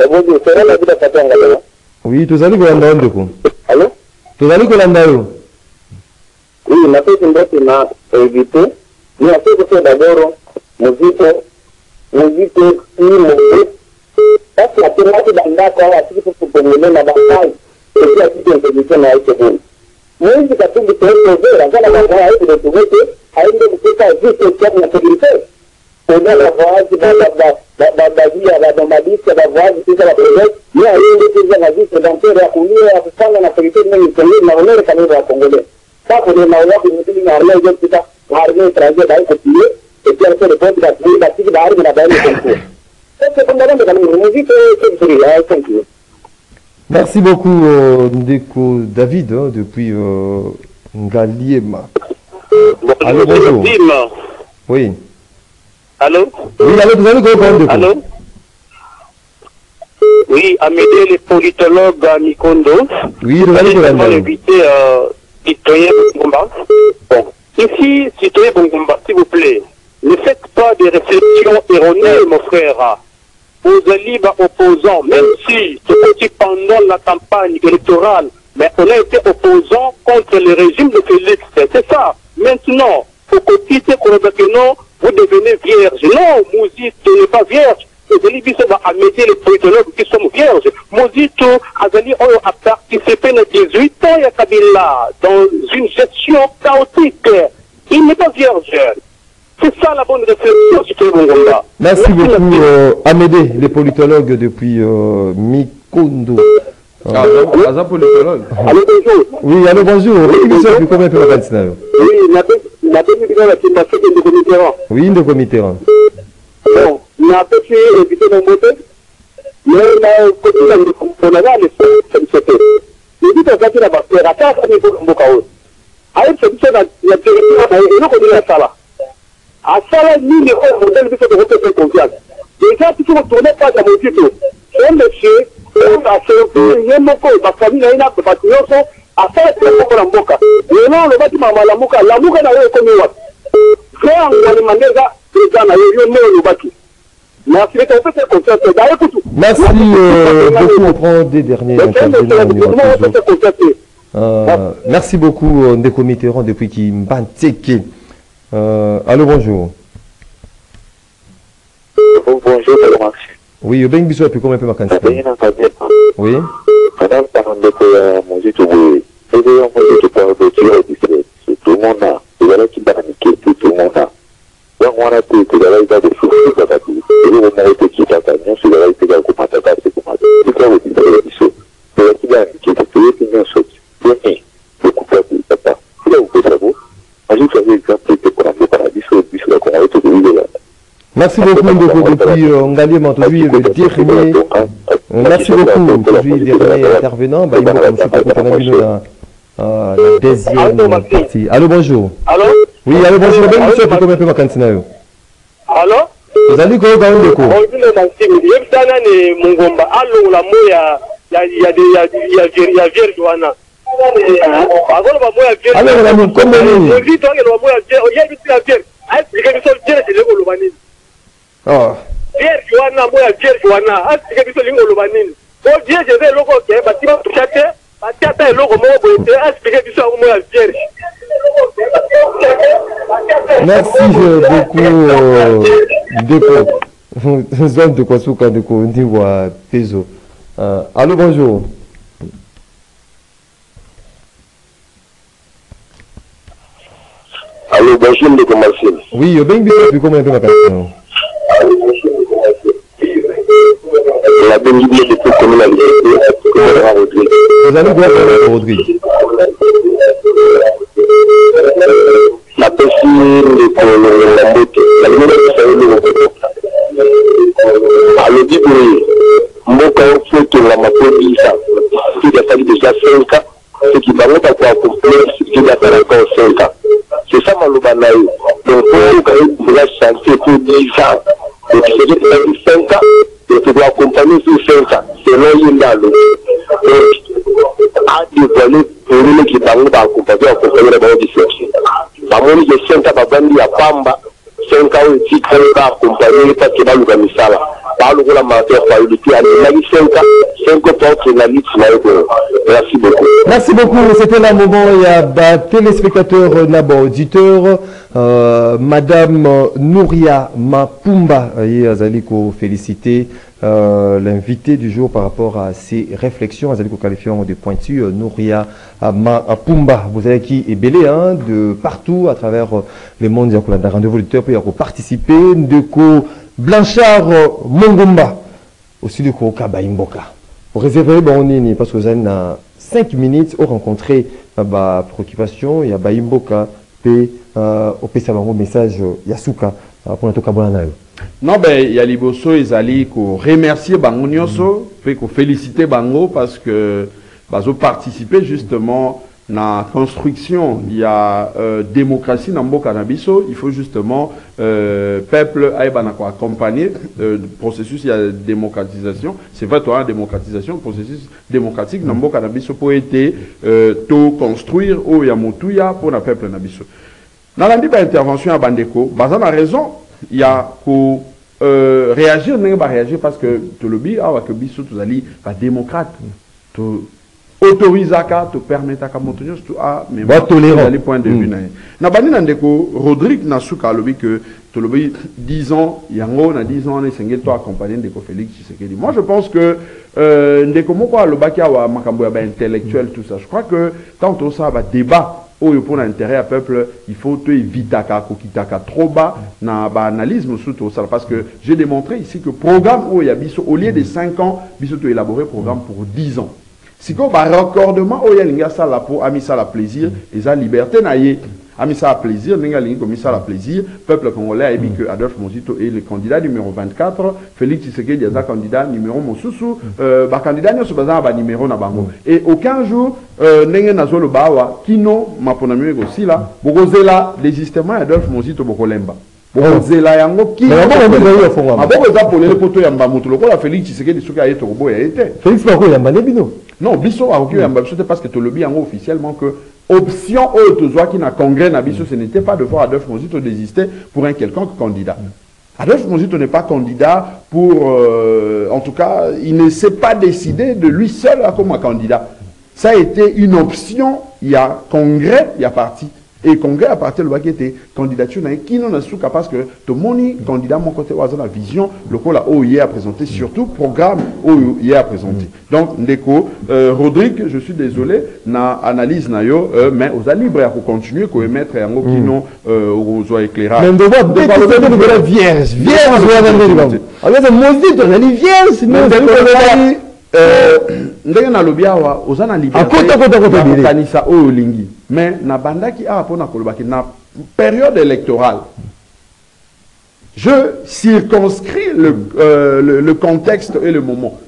Eh, bonjour, c'est là la ville de Katanga, là. Oui, tozali kolanda yo ndeko Allô tozali kolanda yo Oui, na fait une boîte na évité. Mais en fait, c'est d'abord musique, musique, ni musique. Parce que la première fois dans la quoi, c'est pour pour mener ma bataille. Et puis, à toute introduction, na été bon. Musique, à tout le temps, c'est vrai, la voix, a été retrouvée, a été retrouvée, juste comme la sécurité. Pendant la voix, c'est dans la, la, la, la vie, la, dans ma vie, c'est la voix, c'est la projet. Mais à une des choses, la vie, c'est dans le kulia, kufanya na na. Ça, c'est comme madame, madame, la musique, c'est c'est vrai, hein, thank you. Merci beaucoup, euh, David, hein, depuis euh. Allô, bonjour. Oui. Allô Oui, allô, Allô? Oui, Amédée, le politologue à Mikondo. Oui, tozali kolanda yo invité euh, citoyen Bongomba. Bon, ici, citoyen Bongomba, s'il vous plaît, ne faites pas des réflexions erronées, mon frère. Vous êtes opposants, même si c'était pendant la campagne électorale, mais on a été opposants contre le régime de Félix. C'est ça. Maintenant, faut quitter que non, vous devenez vierge. Non, Mouzi, tu n'es pas vierge. ezali biso baamedie les politologue qui sommes vierges mozito azali oyo a participé na 18 ans ya kabila dans une gestion chaotique il n'est pas vierge c'est ça la bonne réflexion Merci beaucoup, euh, Amédée, les politologues depuis euh, Mikondo. Ah, aza politologue Allô, bonjour. Oui, allô, bonjour. Temps maintenant Oui, nabengi bino na kimba soki ndeko mitterrand Oui, de comité. bon napesi évité nango te mais na kotina ndeko naza leso biso te na mboka oyo na territoire na asala nini oyo modele biso tokopesa confiance déjà page ye moko bafamille na ye na bato nyonso asala te moko na mboka lelo olobaki mama lamuka lamuka na yo ekomi wapi vrai angolema nde eza eza na yo yo nde olobaki merci euh, beaucoup. On des derniers Euh, merci beaucoup, euh, Ndeko Mitterrand, depuis Kimbanteke. Euh, allô, bonjour. bonjour Oui, Ben Bissou, puis combien peut ma nabengi na kabeba Oui. madame ndeko ya mozito boye ezalaki bana mike te tomona yango wana te tozalaki kaka kosufu kaka te eloko moko tekitaka nyonso ezalaki te kaka komata kaka te komata tika kodisre biso tozalaki bana mike te toyebi nyonso toni tokupaki papa tika kopesa bo azwi fasi exemple te mpona mboka na biso biso bakongo tokoyilela Merci beaucoup, Ndeko, depuis euh, Ngaliema, aujourd'hui, le dernier. Euh, Merci beaucoup, aujourd'hui, dernier intervenant. Bah, il m'a comme ça, pour la, euh, la deuxième partie. Allô, bonjour. alo Oui, allô, bonjour. Ben Bissou, puis combien cantine alo Vous allez quoi, Gaon Ndeko ozile masimi yebisana ni mungomba alongola mo ya ya ya ya ya ya vierge wana akoloba mo ya vierge Alongola mo, kombo nini? mozito angeloba mo ya vierge oyebisi ya vierge aexplike biso vierge elingi oloba nini Oh. Vierge wana mo ya vierge wana aexplike biso elingi oloba nini po vierge eza eloko ke bati batusha te bati ata eloko moko boye te aexplike biso yango mo ya vierge Merci euh, beaucoup, euh, Ndeko. Zone de Kwasuka, Ndeko, Ndiwa, Peso. Euh, allô, bonjour. alo bonjour ndeko marcel Oui, euh, Ben Bissou, puis combien peut ma cantine nabengi bino depuis commune ya liberté rodrigue Vous allez quoi, euh, Rodrigue. Napesi ndeko longola mbote nalingi nakisa ye eloko alobi boye mboka fo etongama po bisa soki asali déjà cinq ans. Soki bango bakoaccomplir soki basala encore cinq ans. C'est ça maloba na ye donc po chantier po dix ans donc soki ezali cinq ans tokoaccompagne sur cinq ans selon ye nde alobi donc adévoile poleleki bango baakompagne baakompagne na bango bisoki bamoni ke cinq ans babandi ya pamba cinq ans oyo etikali baakompagne parceke baluka misala baalokola mater priorité alimaki cinq ans cinq ans porte na liti na ye boye merci beaucoup Merci beaucoup. C'était là moment. Il y a bah, téléspectateurs, euh, là-bas, auditeurs. Euh, Madame Nouria Mapumba, Azaliko féliciter euh, l'invité du jour par rapport à ses réflexions. Azaliko qualifiant de pointu. euh, Nouria Mapumba, vous avez qui est belé hein, de partout à travers euh, le monde. Il y a un rendez-vous auditeur pour participer. De Blanchard Mongumba, aussi de Kabaimboka. Pour bon nini parce que vous avez 5 minutes au rencontrer. Ba préoccupation ya baimboka pe euh, opesa bango message ya suka euh, pour natoka bona nayo non ben ya liboso ezali koremercier bango nyonso mpe koféliciter bango parce que bazoparticipe justement na construction ya euh, démocratie na mboka na biso il faut justement euh, peuple ayeba na koaccompagner euh, processus ya démocratisation. C'est vrai toa démocratisation processus démocratique na mboka na biso mpo ete euh, to construire oyo ya motuya mpo na peuple na biso nalandi baintervention ya bandeko baza na raison ya ko euh, réagir ndenge baréagir parce que tolobi awa ke biso tozali badémocrate to autorisaka topermetaka moto nyonso to amemali point de vue na ye na bandi na ndeko rodrigue na suka alobi ke tolobi 10 ans yango na 10 ans wana esengeli to accompagner ndeko félix tshisekedi. Moi je pense que euh, ndeko moko alobaki awa makambo ya baintellectuel tout ça. Je crois que tant tosala badébat oyo mpona intérêt ya peuple il faut toevitaka kokitaka trop bas na baanalyse mosusu tosala parce que j'ai démontré ici que programme oyo ya biso au lieu de 5 ans biso toélaborer programme pour 10 ans sikoyo baraccordement oyo alingi asala mpo amisala plaisir eza liberté na ye amisala plaisir ndenge alingi komisala plaisir. Peuple congolais ayebi que adolphe mozito est le candidat numéro 24 félix tshisekedi aza candidat numéro mosusu. Euh, bacandidat nyonso baza na banuméro na bango et aucun jour euh, ndenge nazoloba awa kino maponami oyo ekosila bokozela désistement ya adolphe mozito bokolemba. Bokozela yango kino Mais maboko nde ezali efongwama. maboko eza polele mpo toyamba moto lokola félix tshisekedi soki aye tokoboya ye te félix bakoyamba nde bino non biso akoki oyamba biso te parce que tolobi yango officiellement que option oyo tozwaki na congrès na biso ce n'était pas de voir adolphe mozito désister pour un quelconque candidat. Adolphe mozito n'est pas candidat pour euh, en tout cas il ne s'est pas décidé de lui seul comme un candidat. Ça a été une option. Il y a congrès il y a parti et congrès à partir lobaki ete candidature na ye kino na suka parce que tomoni candidat moko te oyo aza na vision lokola oyo ye aprésenté surtout programme oyo ye aprésenté donc ndeko euh, rodrigue je suis désolé na analyse na yo euh, mais oza libre ya kocontinue koemettre yango kino euh, okozwa éclairage mais ndeko abetisa vierge. vierge azali vierge Euh, ndenge nalobi awa oza na libertékokanisa oyo olingi. Mais nabandaki awa mpo na kolobaki na période électorale. Je circonscris le, euh, le, le contexte et le moment.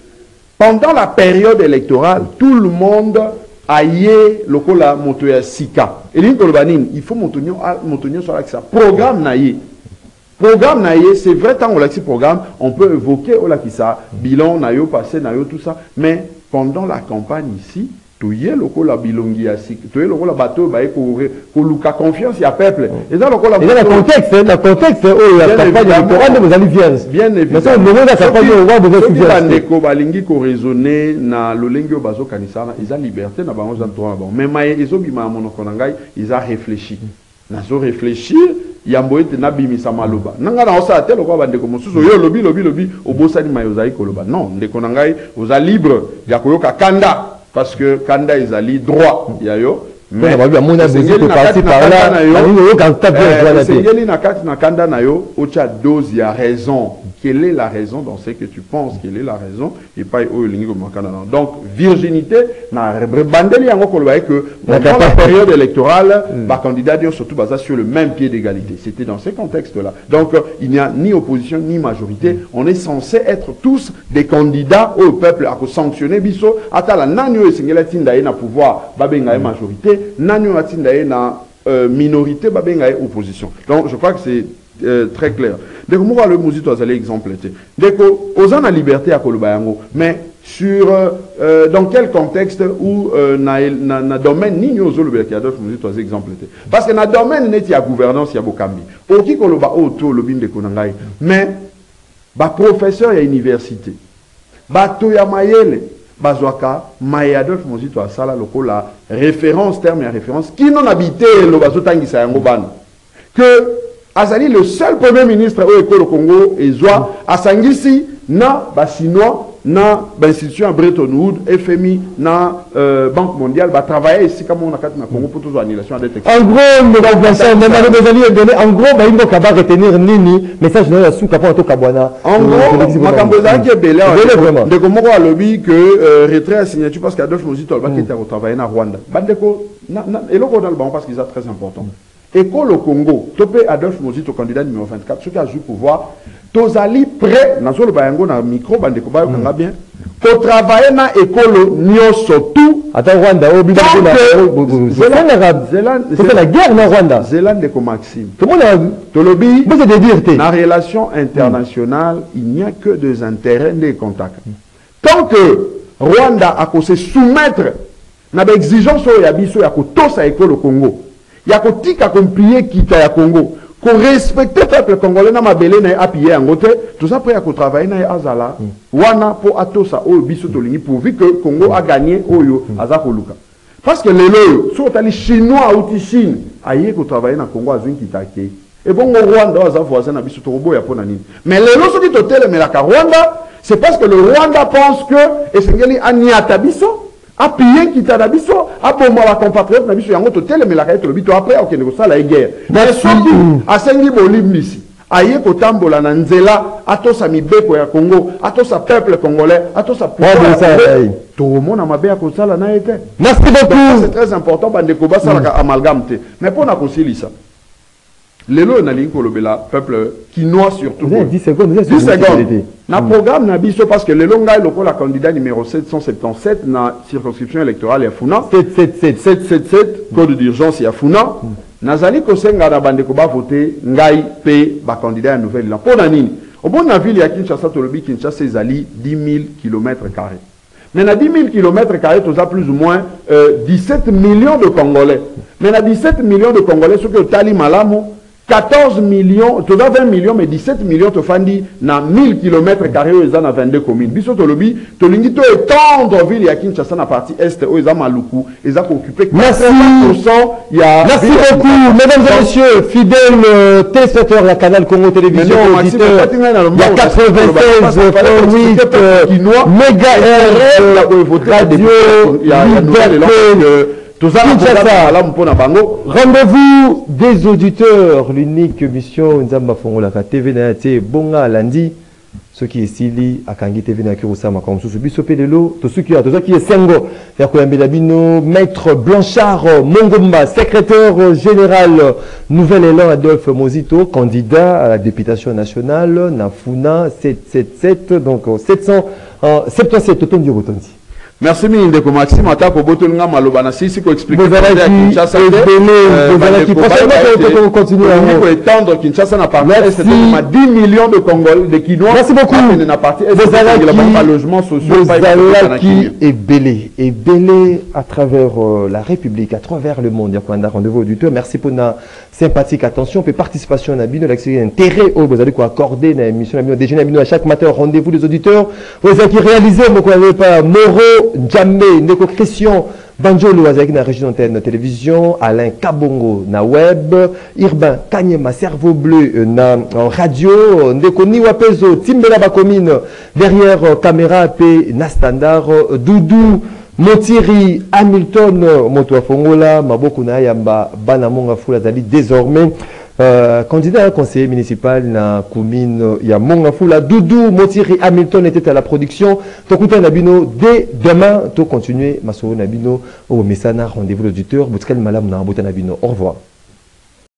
Pendant la période électorale tout le monde aye lokola moto ya sika. Elingi koloba nini il faut moto nyonso alakisa programme na ye programme na ye c'est vrai ntango olakisi programme on peut évoquer olakisa bilan na yo passé na yo tout ça. Mais pendant la campagne ici toye lokola bilongi ya sika toye lokola bato oyo baye ko- koluka confiance ya peuple. Eza lokola na contexte oyo ya campagne électorale nde bozali vierge bandeko balingi koraisonne na lolenge oyo bazokanisa wana eza liberté na bango eza droit na bango. Mais maye ezobima ya monoko na ngai eza réfléchi yambo ete nabimisa maloba. Na ngai naosala te lokola bandeko mosusu oyo olobi lobi lobi obosani maye ozali koloba. Non ndeko na ngai oza libre ya koyoka kanda parce que kanda ezali droit ya yo Mpona babi amoni esengeli abosiko na parti kati na par là, kanda na yo, balingi oyoka ta vierge eh, wana te. esengeli na kati na kanda na yo otya dose ya raison. Quelle est la raison dans ce que tu penses? Quelle est la raison? Na nango donc virginité na rebandeli yango koloba que pendant la période électorale bacandidat nyonso surtout baza sur le même pied d'égalité. C'était dans ce contexte là donc il n'y a ni opposition ni majorité. On est censé être tous des candidats oyo peuple akosanctionne biso atala nani oyo esengeli atinda ye na pouvoir babenga ye majorité nani oyo atinda ye na euh, minorité babenga opposition. Donc je crois que c'est euh, très clair. Ndeko moko alobi mozito azali exemple na liberté ya koloba yango mais sur euh, euh, dans quel contexte ou euh, na, na, na domaine nini oyo ozolobelaki adolphe mozito aza exemple te parce que na domaine neti ya gouvernance ya bokambi. Okoki koloba oyo to olobi ndeko na ngai. Mais baprofesseur ya université bato ya mayele bazwaka adolphe mozito asala lokola référence terme ya référence kino na bitelo bazotangisa yango bana. Que azali le seul premier ministre oyo ekolo congo ezwa asangisi na basinois na bainstitution ya bretton wood fmi na euh, banque mondiale batravaille esika moko na kati na congo mpo tozwa annulation ya dette en gros bozali edonné en gros bayimboka baretenir nini message na oyo ya suka mpona tokabwana en gros makambo ezalaki ebele. Ebele ndeko moko alobi que euh, retrait ya signature parce que adolphe mozito alobaki ete akotravaille na rwanda. Bandeko na- na- eloko oyo nalobango parce que eza très important ekolo congo to mpe adolphe mozito candidat numéro 24 soki azwi pouvoir tozali prêt nazoloba yango na micro bandeko bayokanga bien kotravaille na ekolo nyonso tu ata rwanda oyo que- bosala guerre na rwanda? Zela ndeko maxime. Tomona tolobi bosa de dire te na relation internationale il n'y a que des intérêts nde ekontaka tant que rwanda akose soumettre na baexigence oyo ya biso ya kotosa ekolo congo ya kotika komplie kita ya congo korespecte peuple congolais na mabele na ye appuye yango te toza mpe ya kotravaille na ye azala. Wana mpo atosa oyo biso tolingi pourvu que congo aganye oyo aza koluka. Parce que lelo oyo soki otali chinois auti chine aye kotravaille na congo azwi nkita akei ebongo rwanda oyo aza voisin na biso tokoboya mpo na nini. Mais lelo soki totelemelaka rwanda c'est parce que le rwanda pense que esengeli aniata biso appuye nkita na biso aboma bacompatriote na biso yango totelemelaka ye tolobi to apres akokende kosala ye guerre. Mais soki asengi bolimbisi aye kotambola na nzela atosa mibeko ya congo atosa peuple congolais atosa tokomona mabe ya kosala na ye te. Merci beaucoup. c'est très important bandeko basalaka amalgame te. Mais mpo na kosilisa lelo nalingi kolobela peuple kinois surtout Vous avez 10 secondes, vous avez 10 sur secondes. Na programme na biso parce que lelo ngai lokola candidat numéro 777 na circonscription électorale ya funa 777 777 code d'urgence ya funa nazali kosenga na bandeko bavote ngai mpe bakandidat ya nouvelle élan mpo na nini omoni na ville ya kinshasa tolobi kinshasa ezali 10 000 km carré mais na 10 000 km carré toza plus ou moins euh, 17 millions de congolais. Mais na 17 millions de congolais soki otali malamu 14 millions toza 20 millions mais 17 millions tofandi na 1000 km carré oyo eza na 22 communes biso tolobi tolingi to étendre ville ya kinshasa na partie est oyo eza maluku eza kooccupe 80% Merci. ya Merci ya beaucoup, mesdames et messieurs, fidèles euh, téléspectateurs de la Canal Congo Télévision, il y a bas- 96.8 parce que Kinois, mégahertz, ya koevote radio, Rendez-vous des auditeurs, l'unique mission Nzamba Fongolaka TV na bonga lundi. Soki esili akangi TV na kosala makambo mosusu. Biso mpe lelo tosuki tozwaki esengo ya koyambela bino maître blanchard mongomba secrétaire général. Nouvel élan adolphe mozito candidat à la députation nationale na funa 777 donc 777 totondi botondi merci mingi ndeko maxime. Ata kobotolinga maloba na sisi koexplike Bozalaki ya kinshasa te ebele, Euh, bozalaki kinshasa na tokoma 10 millions de congolais de kinois Merci beaucoup. bakende na Bozalaki- bango balogement bozalaki kimia. ebele ebele à travers euh, la république à travers le monde. Yakolanda rendez-vous auditeur merci pour na sympathique attention mpe participation na bino lakisi intérêt oyo bozali koaccorde na émission na bino déjeuner na bino à chaque matin. Rendez-vous des auditeurs. Oyo ezalaki réalisé moko naye pa moro njambe ndeko christian banjolo azalaki na région antenne télévision alain kabongo na web urbain kanyema cerveau bleu euh, na radio ndeko niwa pezo timbela bacommune derrière euh, caméra mpe na standard euh, dudu motiri hamilton moto afongola maboko na yamba désormais euh, candidat à conseiller municipal na commune ya Mongafula Doudou Motiri Hamilton était à la production. Tokuta na bino dès demain to continuer. Masoro na bino au mesana rendez-vous l'auditeur. Boutskal Malam na Bouta na bino au revoir